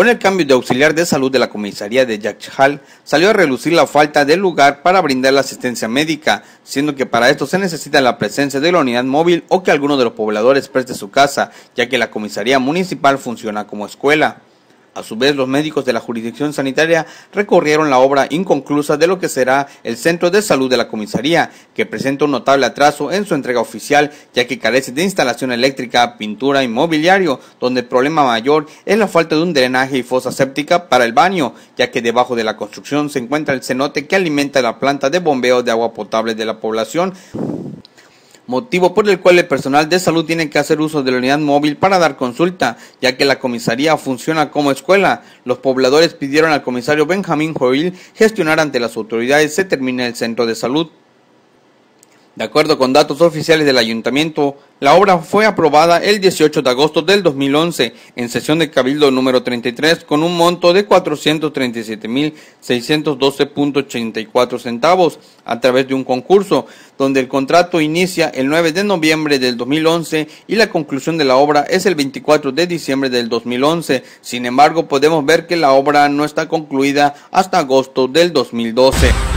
Con el cambio de auxiliar de salud de la comisaría de Yaxchal, salió a relucir la falta de lugar para brindar la asistencia médica, siendo que para esto se necesita la presencia de la unidad móvil o que alguno de los pobladores preste su casa, ya que la comisaría municipal funciona como escuela. A su vez, los médicos de la jurisdicción sanitaria recorrieron la obra inconclusa de lo que será el centro de salud de la comisaría, que presenta un notable atraso en su entrega oficial, ya que carece de instalación eléctrica, pintura y mobiliario, donde el problema mayor es la falta de un drenaje y fosa séptica para el baño, ya que debajo de la construcción se encuentra el cenote que alimenta la planta de bombeo de agua potable de la población motivo por el cual el personal de salud tiene que hacer uso de la unidad móvil para dar consulta, ya que la comisaría funciona como escuela. Los pobladores pidieron al comisario Benjamín Joil gestionar ante las autoridades se termine el centro de salud. De acuerdo con datos oficiales del ayuntamiento, la obra fue aprobada el 18 de agosto del 2011 en sesión de Cabildo número 33 con un monto de 437.612.84 centavos a través de un concurso, donde el contrato inicia el 9 de noviembre del 2011 y la conclusión de la obra es el 24 de diciembre del 2011. Sin embargo, podemos ver que la obra no está concluida hasta agosto del 2012.